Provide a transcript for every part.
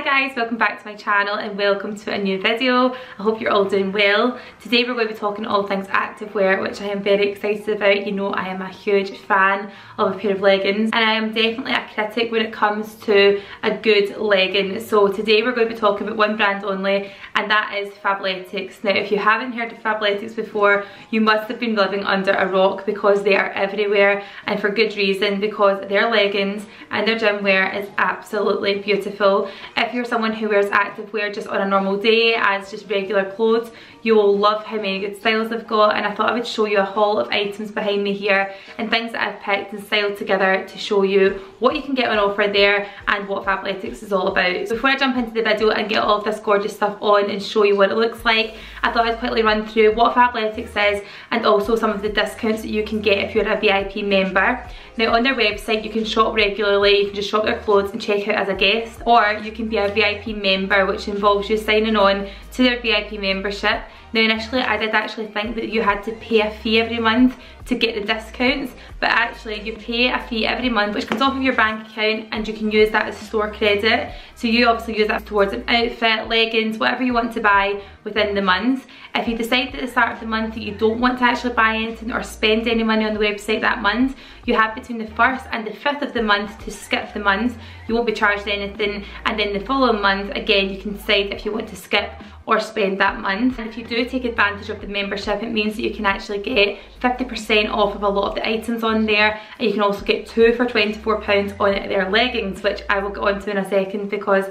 Hi guys, welcome back to my channel and welcome to a new video. I hope you're all doing well. Today we're going to be talking all things activewear, which I am very excited about. You know I am a huge fan of a pair of leggings and I am definitely a critic when it comes to a good legging. So today we're going to be talking about one brand only and that is Fabletics. Now if you haven't heard of Fabletics before, you must have been living under a rock because they are everywhere and for good reason because their leggings and their gym wear is absolutely beautiful. If you're someone who wears activewear just on a normal day as just regular clothes, you will love how many good styles I've got and I thought I would show you a haul of items behind me here and things that I've picked and styled together to show you what you can get on offer there and what Fabletics is all about. So before I jump into the video and get all of this gorgeous stuff on and show you what it looks like, I thought I'd quickly run through what Fabletics is and also some of the discounts that you can get if you're a VIP member. Now on their website you can shop regularly, you can just shop their clothes and check out as a guest or you can be a VIP member which involves you signing on to their VIP membership now initially I did actually think that you had to pay a fee every month to get the discounts but actually you pay a fee every month which comes off of your bank account and you can use that as store credit so you obviously use that towards an outfit, leggings, whatever you want to buy within the month. If you decide at the start of the month that you don't want to actually buy anything or spend any money on the website that month you have between the 1st and the 5th of the month to skip the month. You won't be charged anything and then the following month again you can decide if you want to skip or spend that month. And if you do take advantage of the membership, it means that you can actually get 50% off of a lot of the items on there. And you can also get two for £24 on their leggings, which I will get onto in a second because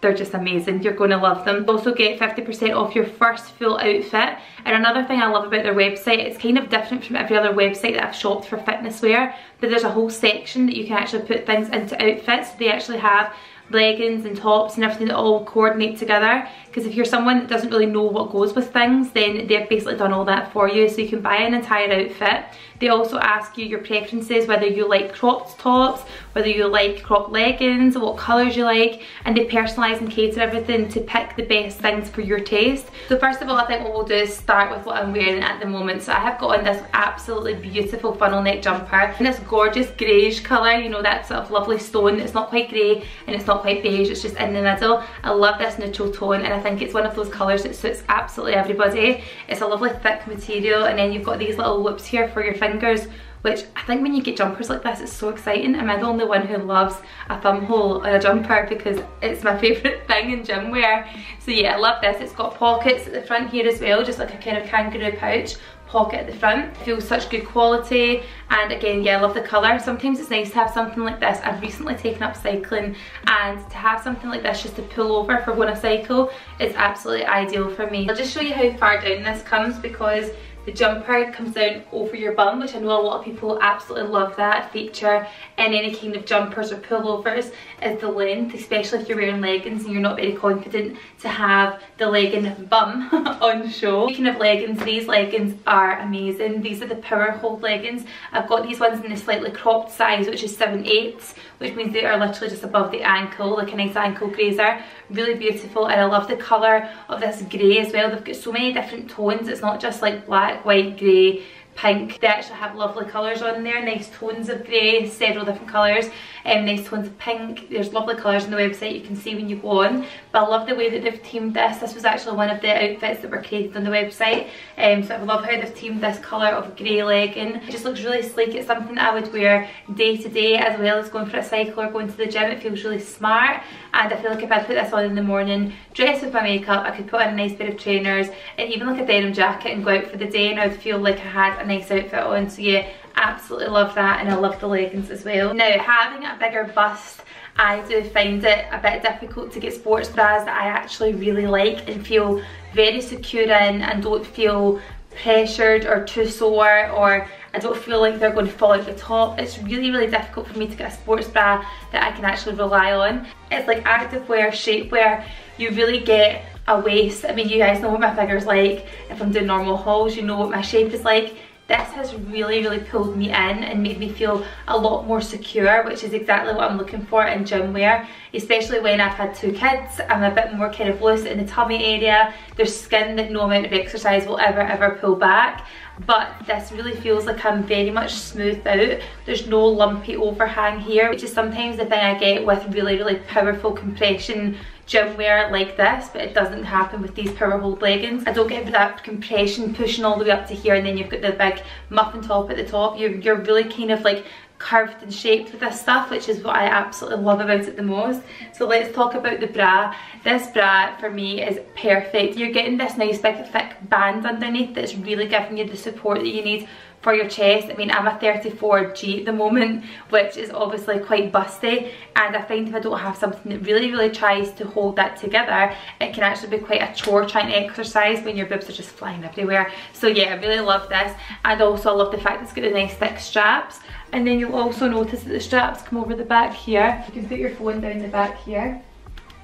they're just amazing. You're going to love them. Also get 50% off your first full outfit. And another thing I love about their website, it's kind of different from every other website that I've shopped for fitness wear, but there's a whole section that you can actually put things into outfits. They actually have leggings and tops and everything that all coordinate together because if you're someone that doesn't really know what goes with things then they've basically done all that for you. So you can buy an entire outfit. They also ask you your preferences whether you like cropped tops whether you like cropped leggings what colors you like and they personalize and cater everything to pick the best things for your taste. So first of all I think what we'll do is start with what I'm wearing at the moment. So I have got on this absolutely beautiful funnel neck jumper in this gorgeous greyish colour you know that sort of lovely stone it's not quite grey and it's not quite beige, it's just in the middle. I love this neutral tone and I think it's one of those colours that suits absolutely everybody. It's a lovely thick material and then you've got these little loops here for your fingers which I think when you get jumpers like this it's so exciting. Am I the only one who loves a thumb hole on a jumper because it's my favourite thing in gym wear. So yeah, I love this. It's got pockets at the front here as well, just like a kind of kangaroo pouch pocket at the front. Feels such good quality and again yeah I love the colour. Sometimes it's nice to have something like this. I've recently taken up cycling and to have something like this just to pull over for when I cycle is absolutely ideal for me. I'll just show you how far down this comes because the jumper comes down over your bum, which I know a lot of people absolutely love that feature in any kind of jumpers or pullovers is the length, especially if you're wearing leggings and you're not very confident to have the legging bum on show. Speaking of leggings, these leggings are amazing. These are the power hold leggings. I've got these ones in the slightly cropped size, which is 7 8 which means they are literally just above the ankle, like a nice ankle grazer. Really beautiful, and I love the colour of this grey as well. They've got so many different tones. It's not just like black, white, grey, pink. They actually have lovely colours on there, nice tones of grey, several different colours, and um, nice tones of pink. There's lovely colours on the website you can see when you go on. But I love the way that they've teamed this. This was actually one of the outfits that were created on the website. Um, so I love how they've teamed this colour of grey legging. It just looks really sleek. It's something I would wear day to day as well as going for a cycle or going to the gym. It feels really smart and I feel like if I put this on in the morning, dress with my makeup, I could put on a nice pair of trainers and even like a denim jacket and go out for the day and I would feel like I had a nice outfit on. So yeah, absolutely love that and I love the leggings as well. Now having a bigger bust I do find it a bit difficult to get sports bras that I actually really like and feel very secure in and don't feel pressured or too sore or I don't feel like they're going to fall out the top. It's really, really difficult for me to get a sports bra that I can actually rely on. It's like activewear, shapewear. You really get a waist. I mean, you guys know what my figure's like. If I'm doing normal hauls, you know what my shape is like. This has really, really pulled me in and made me feel a lot more secure, which is exactly what I'm looking for in gym wear, especially when I've had two kids. I'm a bit more kind of loose in the tummy area. There's skin that no amount of exercise will ever, ever pull back but this really feels like I'm very much smoothed out. There's no lumpy overhang here, which is sometimes the thing I get with really, really powerful compression gym wear like this, but it doesn't happen with these power hold leggings. I don't get that compression pushing all the way up to here and then you've got the big muffin top at the top. You're, you're really kind of like curved and shaped with this stuff which is what I absolutely love about it the most. So let's talk about the bra. This bra for me is perfect. You're getting this nice big thick band underneath that's really giving you the support that you need for your chest. I mean, I'm a 34G at the moment, which is obviously quite busty, and I find if I don't have something that really, really tries to hold that together, it can actually be quite a chore trying to exercise when your boobs are just flying everywhere. So yeah, I really love this, and also I love the fact it's got the nice thick straps, and then you'll also notice that the straps come over the back here. You can put your phone down the back here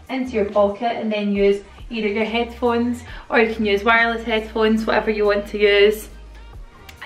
into your pocket and then use either your headphones or you can use wireless headphones, whatever you want to use.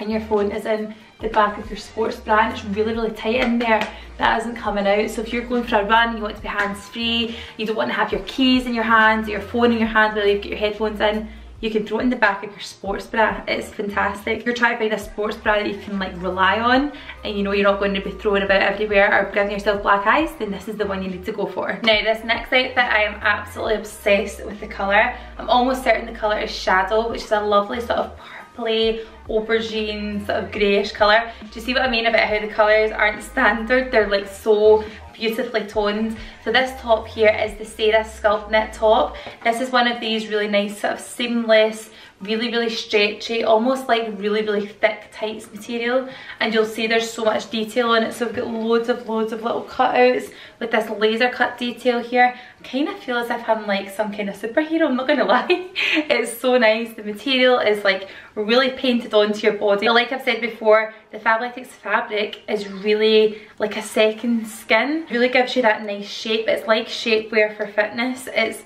And your phone is in the back of your sports bra it's really really tight in there that isn't coming out so if you're going for a run you want to be hands free you don't want to have your keys in your hands your phone in your hand while you've got your headphones in you can throw it in the back of your sports bra. It's fantastic. If you're trying to find a sports bra that you can like rely on and you know you're not going to be throwing about everywhere or giving yourself black eyes, then this is the one you need to go for. Now this next outfit, I am absolutely obsessed with the colour. I'm almost certain the colour is Shadow, which is a lovely sort of purpley aubergine sort of greyish colour. Do you see what I mean about how the colours aren't standard? They're like so beautifully toned. So this top here is the Sarah Sculpt Knit top. This is one of these really nice sort of seamless, really, really stretchy, almost like really, really thick tights material. And you'll see there's so much detail on it. So we've got loads of, loads of little cutouts with this laser cut detail here. I kind of feel as if I'm like some kind of superhero, I'm not gonna lie. it's so nice. The material is like really painted onto your body. But like I've said before, the Fabletics fabric is really like a second skin. It really gives you that nice shape. It's like shapewear for fitness. It's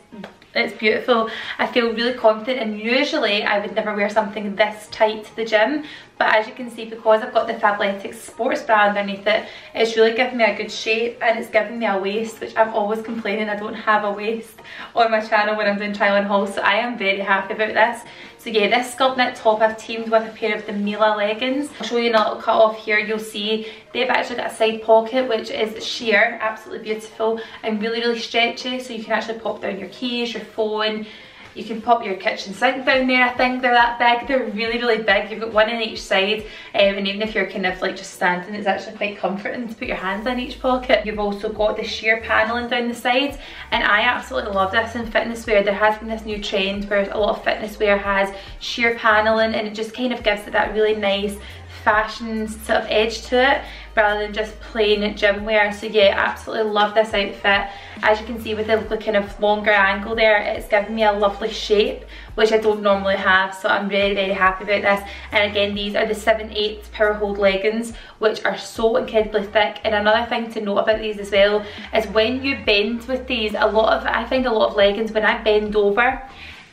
it's beautiful. I feel really confident and usually I would never wear something this tight to the gym but as you can see because I've got the Fabletics sports bra underneath it it's really giving me a good shape and it's giving me a waist which I'm always complaining I don't have a waist on my channel when I'm doing trial and haul so I am very happy about this so yeah, this sculpt knit top I've teamed with a pair of the Mila leggings. I'll show you a little cut off here. You'll see they've actually got a side pocket which is sheer, absolutely beautiful and really, really stretchy. So you can actually pop down your keys, your phone, you can pop your kitchen sink down there, I think they're that big. They're really, really big. You've got one in each side. Um, and even if you're kind of like just standing, it's actually quite comforting to put your hands in each pocket. You've also got the sheer paneling down the sides. And I absolutely love this in fitness wear. There has been this new trend where a lot of fitness wear has sheer paneling and it just kind of gives it that really nice fashion sort of edge to it rather than just plain gym wear. So yeah, absolutely love this outfit. As you can see with the kind of longer angle there, it's giving me a lovely shape, which I don't normally have. So I'm very, very happy about this. And again, these are the 7 8 power hold leggings, which are so incredibly thick. And another thing to note about these as well, is when you bend with these, a lot of, I find a lot of leggings, when I bend over,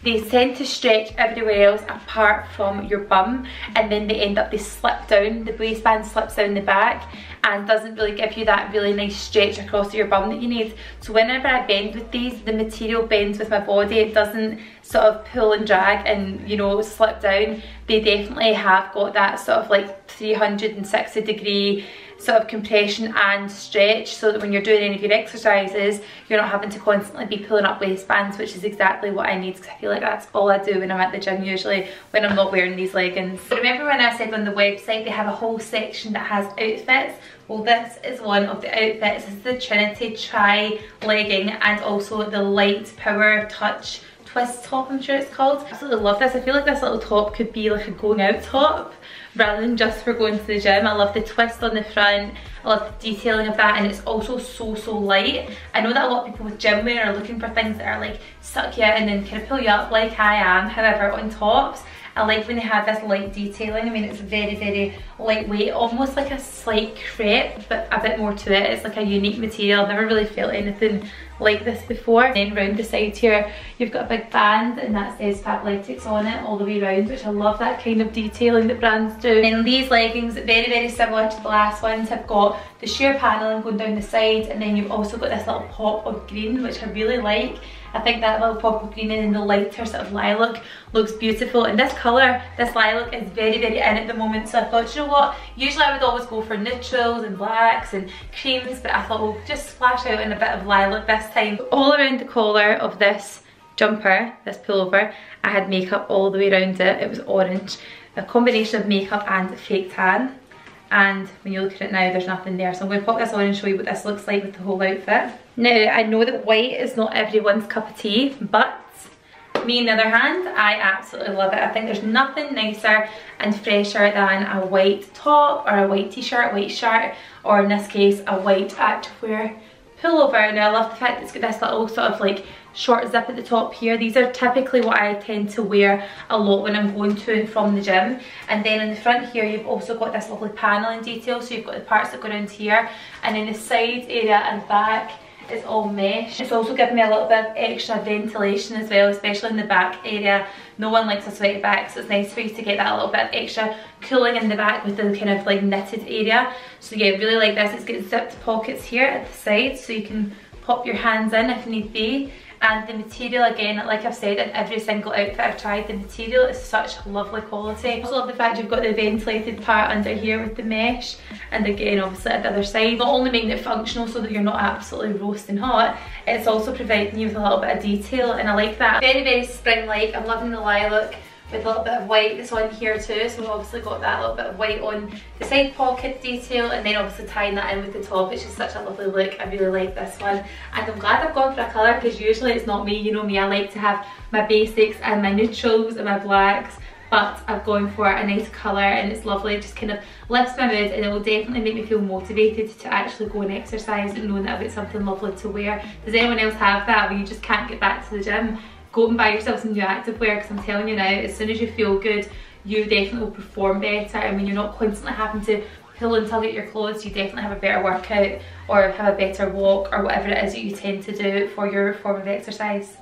they tend to stretch everywhere else apart from your bum and then they end up, they slip down, the waistband slips down the back and doesn't really give you that really nice stretch across your bum that you need. So whenever I bend with these, the material bends with my body, it doesn't sort of pull and drag and you know slip down. They definitely have got that sort of like 360 degree sort of compression and stretch so that when you're doing any of your exercises you're not having to constantly be pulling up waistbands which is exactly what I need because I feel like that's all I do when I'm at the gym usually when I'm not wearing these leggings. remember when I said on the website they have a whole section that has outfits well this is one of the outfits, this is the Trinity Tri legging and also the light power touch twist top I'm sure it's called. Absolutely love this, I feel like this little top could be like a going out top rather than just for going to the gym. I love the twist on the front, I love the detailing of that and it's also so so light. I know that a lot of people with gym wear are looking for things that are like suck you and then kind of pull you up like I am. However on tops I like when they have this light detailing. I mean, it's very, very lightweight, almost like a slight crepe, but a bit more to it. It's like a unique material. I've never really felt anything like this before. And then round the side here, you've got a big band and that says Fabletics on it all the way around, which I love that kind of detailing that brands do. And these leggings, very, very similar to the last ones, have got the sheer paneling going down the side and then you've also got this little pop of green, which I really like. I think that little pop of green and the lighter sort of lilac looks beautiful. And this colour, this lilac is very, very in at the moment. So I thought, you know what? Usually I would always go for neutrals and blacks and creams, but I thought we'll just splash out in a bit of lilac this time. All around the collar of this jumper, this pullover, I had makeup all the way around it. It was orange. A combination of makeup and fake tan and when you look at it now there's nothing there so I'm going to pop this on and show you what this looks like with the whole outfit. Now I know that white is not everyone's cup of tea but me on the other hand I absolutely love it. I think there's nothing nicer and fresher than a white top or a white t-shirt, white shirt or in this case a white activewear pullover. Now I love the fact that it's got this little sort of like short zip at the top here. These are typically what I tend to wear a lot when I'm going to and from the gym. And then in the front here, you've also got this lovely paneling detail. So you've got the parts that go around here. And then the side area and back, it's all mesh. It's also giving me a little bit of extra ventilation as well, especially in the back area. No one likes a sweaty back, so it's nice for you to get that little bit of extra cooling in the back with the kind of like knitted area. So yeah, really like this. It's got zipped pockets here at the side, so you can pop your hands in if need be and the material again like I've said in every single outfit I've tried the material is such lovely quality. I also love the fact you've got the ventilated part under here with the mesh. And again obviously at the other side. Not only making it functional so that you're not absolutely roasting hot it's also providing you with a little bit of detail. And I like that. Very very spring-like, I'm loving the lilac with a little bit of white that's on here too. So we've obviously got that little bit of white on the side pocket detail and then obviously tying that in with the top. It's just such a lovely look. I really like this one. And I'm glad I've gone for a colour because usually it's not me. You know me I like to have my basics and my neutrals and my blacks but I've gone for a nice colour and it's lovely, it just kind of lifts my mood and it will definitely make me feel motivated to actually go and exercise and knowing that I've got something lovely to wear. Does anyone else have that where you just can't get back to the gym? Go and buy yourself some new activewear because I'm telling you now, as soon as you feel good, you definitely will perform better I mean, you're not constantly having to pull and tug at your clothes, you definitely have a better workout or have a better walk or whatever it is that you tend to do for your form of exercise.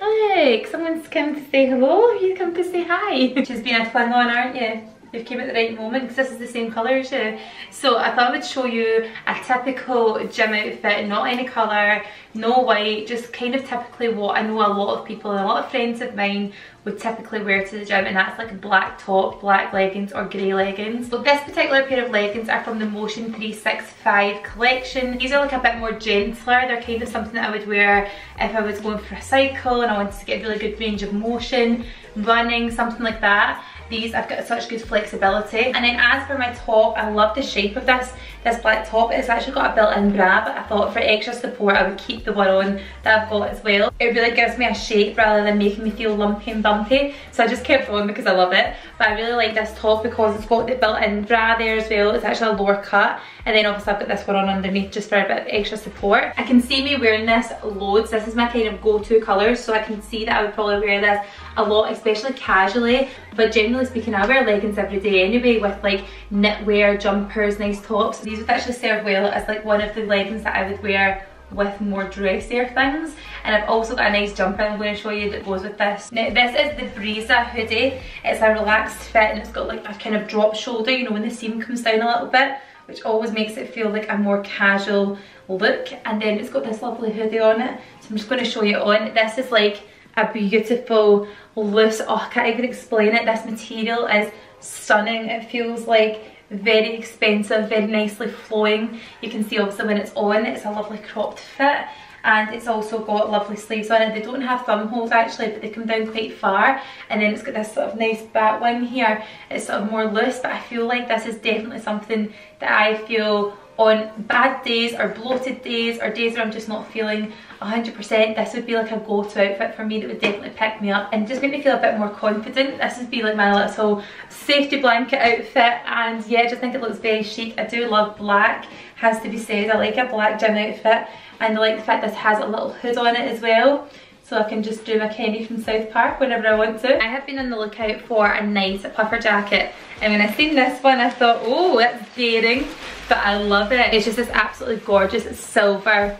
Look, someone's come to say hello, you come to say hi. She's been a Klingon, aren't you? You've came at the right moment because this is the same colour as you. So I thought I would show you a typical gym outfit, not any colour, no white, just kind of typically what I know a lot of people and a lot of friends of mine would typically wear to the gym and that's like black top, black leggings or grey leggings. But this particular pair of leggings are from the Motion 365 collection. These are like a bit more gentler. They're kind of something that I would wear if I was going for a cycle and I wanted to get a really good range of motion, running, something like that these. I've got such good flexibility. And then as for my top I love the shape of this this black top it's actually got a built-in bra but I thought for extra support I would keep the one on that I've got as well. It really gives me a shape rather than making me feel lumpy and bumpy. So I just kept on because I love it. But I really like this top because it's got the built-in bra there as well. It's actually a lower cut. And then obviously I've got this one on underneath just for a bit of extra support. I can see me wearing this loads. This is my kind of go-to colour, so I can see that I would probably wear this a lot especially casually. But generally speaking I wear leggings every day anyway with like knitwear, jumpers, nice tops. These would actually serve well as like one of the leggings that I would wear with more dressier things and I've also got a nice jumper I'm going to show you that goes with this. Now this is the Breeza hoodie. It's a relaxed fit and it's got like a kind of drop shoulder you know when the seam comes down a little bit which always makes it feel like a more casual look and then it's got this lovely hoodie on it so I'm just going to show you on. This is like a beautiful loose, oh I can't even explain it, this material is stunning, it feels like very expensive, very nicely flowing. You can see obviously when it's on, it's a lovely cropped fit and it's also got lovely sleeves on it. They don't have thumb holes actually, but they come down quite far. And then it's got this sort of nice back wing here. It's sort of more loose, but I feel like this is definitely something that I feel on bad days or bloated days or days where I'm just not feeling 100% this would be like a go-to outfit for me that would definitely pick me up and just make me feel a bit more confident. This would be like my little safety blanket outfit and yeah I just think it looks very chic. I do love black. Has to be said I like a black gym outfit and I like the fact this has a little hood on it as well so I can just do my Kenny from South Park whenever I want to. I have been on the lookout for a nice puffer jacket and when I seen this one I thought oh that's daring but I love it. It's just this absolutely gorgeous silver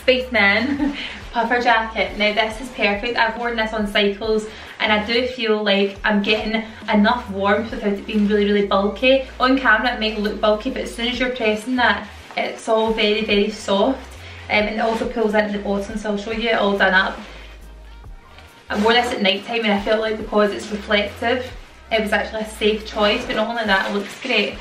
Spaceman puffer jacket. Now this is perfect. I've worn this on cycles and I do feel like I'm getting enough warmth without it being really, really bulky. On camera it might look bulky, but as soon as you're pressing that, it's all very, very soft. Um, and it also pulls into the bottom, so I'll show you it all done up. I wore this at night time and I felt like because it's reflective, it was actually a safe choice, but not only that, it looks great.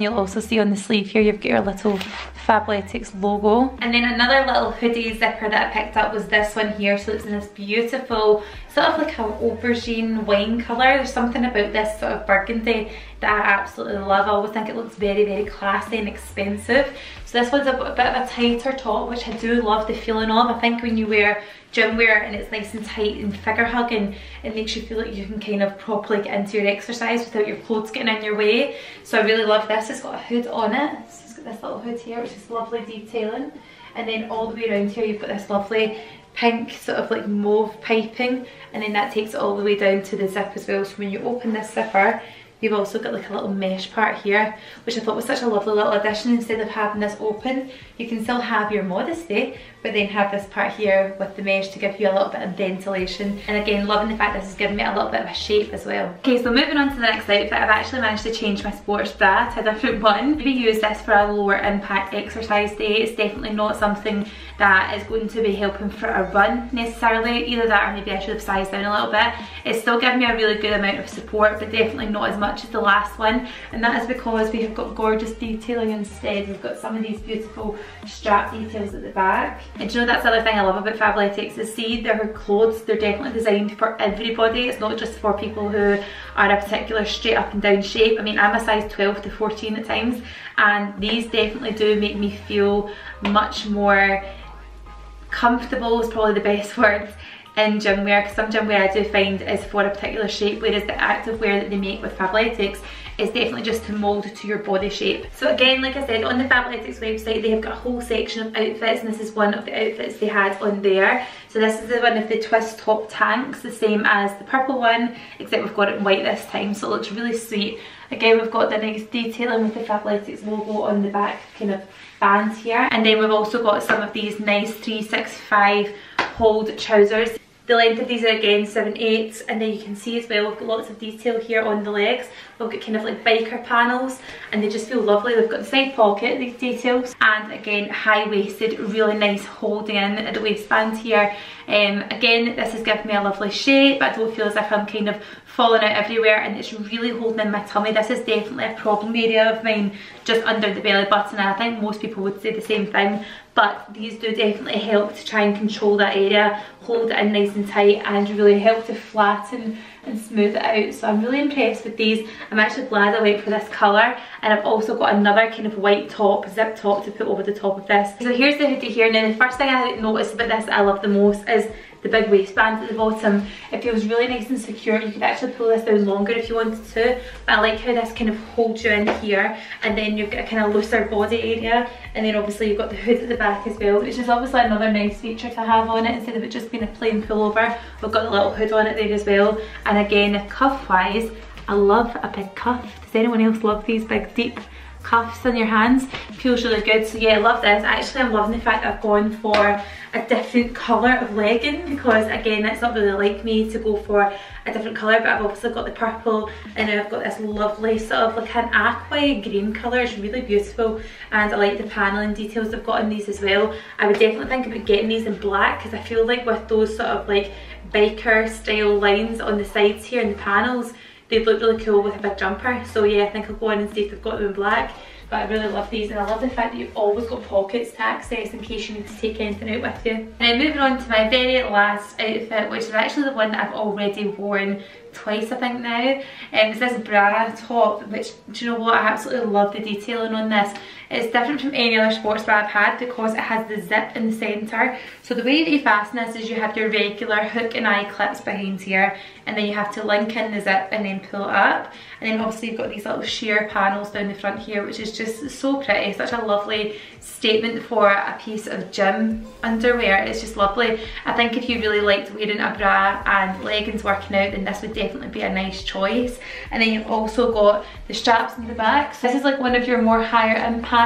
You'll also see on the sleeve here, you've got your little Fabletics logo. And then another little hoodie zipper that I picked up was this one here. So it's in this beautiful, sort of like an aubergine wine colour. There's something about this sort of burgundy that I absolutely love. I always think it looks very, very classy and expensive. So this one's a, bit of a tighter top, which I do love the feeling of. I think when you wear gym wear and it's nice and tight and figure hugging, it makes you feel like you can kind of properly get into your exercise without your clothes getting in your way. So I really love this. It's got a hood on it It's got this little hood here which is lovely detailing and then all the way around here you've got this lovely pink sort of like mauve piping and then that takes it all the way down to the zip as well so when you open this zipper You've also got like a little mesh part here, which I thought was such a lovely little addition. Instead of having this open, you can still have your modesty, but then have this part here with the mesh to give you a little bit of ventilation. And again, loving the fact this is giving me a little bit of a shape as well. Okay, so moving on to the next outfit, I've actually managed to change my sports bra to a different one. Maybe use this for a lower impact exercise day. It's definitely not something that is going to be helping for a run necessarily. Either that or maybe I should have sized down a little bit. It's still giving me a really good amount of support, but definitely not as much much as the last one and that is because we have got gorgeous detailing instead. We've got some of these beautiful strap details at the back. And you know that's the other thing I love about Fabletics is see their clothes, they're definitely designed for everybody. It's not just for people who are a particular straight up and down shape. I mean I'm a size 12 to 14 at times and these definitely do make me feel much more comfortable is probably the best word in gym wear because some gym wear I do find is for a particular shape whereas the active wear that they make with Fabletics is definitely just to mould to your body shape. So again, like I said, on the Fabletics website, they have got a whole section of outfits and this is one of the outfits they had on there. So this is the one of the twist top tanks, the same as the purple one, except we've got it in white this time, so it looks really sweet. Again, we've got the nice detailing with the Fabletics logo on the back kind of bands here. And then we've also got some of these nice 365 hold trousers. The length of these are again 7 8 and then you can see as well we've got lots of detail here on the legs. We've got kind of like biker panels and they just feel lovely. They've got the side pocket, these details, and again high-waisted, really nice holding in at the waistband here. Um, again, this has given me a lovely shape. But I don't feel as if I'm kind of falling out everywhere and it's really holding in my tummy. This is definitely a problem area of mine, just under the belly button. And I think most people would say the same thing but these do definitely help to try and control that area, hold it in nice and tight and really help to flatten and smooth it out. So I'm really impressed with these. I'm actually glad I went for this colour and I've also got another kind of white top, zip top to put over the top of this. So here's the hoodie here. Now the first thing I noticed about this I love the most is the big waistband at the bottom. It feels really nice and secure. You could actually pull this down longer if you wanted to. But I like how this kind of holds you in here and then you've got a kind of looser body area and then obviously you've got the hood at the back as well which is obviously another nice feature to have on it instead of it just being a plain pullover. We've got the little hood on it there as well and again cuff wise I love a big cuff. Does anyone else love these big deep cuffs on your hands? Feels really good so yeah I love this. Actually I'm loving the fact I've gone for a different colour of legging because again it's not really like me to go for a different colour but I've also got the purple and I've got this lovely sort of like an aqua green colour it's really beautiful and I like the paneling details they've got in these as well I would definitely think about getting these in black because I feel like with those sort of like biker style lines on the sides here and the panels they look really cool with a big jumper so yeah I think I'll go in and see if they've got them in black but I really love these and I love the fact that you've always got pockets to access in case you need to take anything out with you. Then moving on to my very last outfit which is actually the one that I've already worn twice I think now. Um, it's this bra top which do you know what I absolutely love the detailing on this. It's different from any other sports bra I've had because it has the zip in the centre. So the way that you fasten this is you have your regular hook and eye clips behind here and then you have to link in the zip and then pull up. And then obviously you've got these little sheer panels down the front here which is just so pretty. Such a lovely statement for a piece of gym underwear. It's just lovely. I think if you really liked wearing a bra and leggings working out then this would definitely be a nice choice. And then you've also got the straps in the back. So this is like one of your more higher impact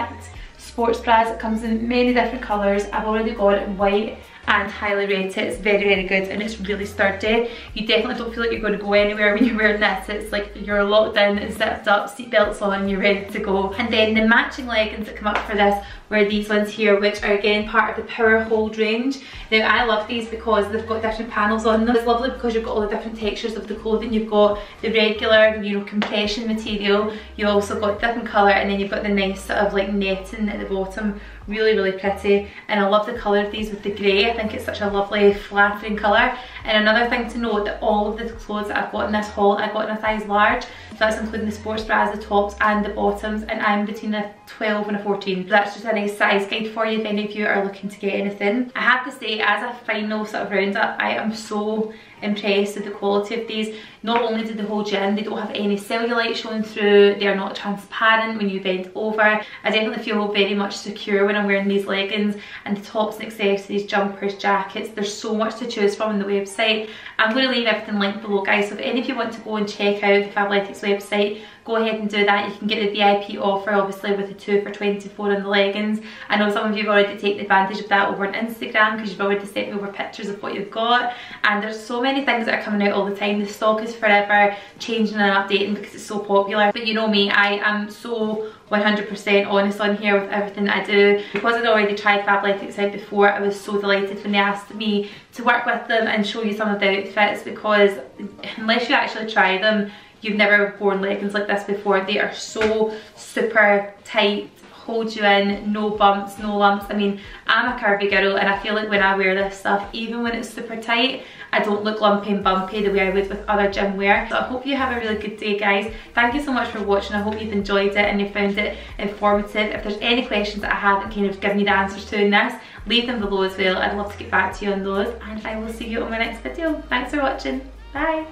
sports bras. It comes in many different colours. I've already got it in white and highly rate it. It's very, very good and it's really sturdy. You definitely don't feel like you're going to go anywhere when you're wearing this. It's like you're locked in and zipped up, seat belts on, you're ready to go. And then the matching leggings that come up for this were these ones here, which are again part of the Power Hold range. Now I love these because they've got different panels on them. It's lovely because you've got all the different textures of the clothing. You've got the regular, you know, compression material. You've also got different colour and then you've got the nice sort of like netting at the bottom really really pretty and I love the colour of these with the grey I think it's such a lovely flattering colour and another thing to note that all of the clothes that I've got in this haul I got in a size large so that's including the sports bras, the tops and the bottoms and I'm between a 12 and a 14 so that's just a nice size guide for you if any of you are looking to get anything I have to say as a final sort of roundup I am so impressed with the quality of these. Not only they hold you in, they don't have any cellulite showing through, they're not transparent when you bend over. I definitely feel very much secure when I'm wearing these leggings and the tops and accessories, jumpers, jackets. There's so much to choose from on the website. I'm going to leave everything linked below guys, so if any of you want to go and check out the Fabletics website, go ahead and do that. You can get the VIP offer obviously with the 2 for 24 on the leggings. I know some of you have already taken advantage of that over on Instagram because you've already sent me over pictures of what you've got and there's so many things that are coming out all the time. The stock is forever changing and updating because it's so popular. But you know me, I am so 100% honest on here with everything I do. Because I'd already tried Fabletics out before, I was so delighted when they asked me to work with them and show you some of the outfits because unless you actually try them, you've never worn leggings like this before. They are so super tight, hold you in, no bumps, no lumps. I mean, I'm a curvy girl and I feel like when I wear this stuff, even when it's super tight, I don't look lumpy and bumpy the way I would with other gym wear. So I hope you have a really good day guys. Thank you so much for watching. I hope you've enjoyed it and you found it informative. If there's any questions that I haven't kind of given you the answers to in this, leave them below as well. I'd love to get back to you on those and I will see you on my next video. Thanks for watching. Bye.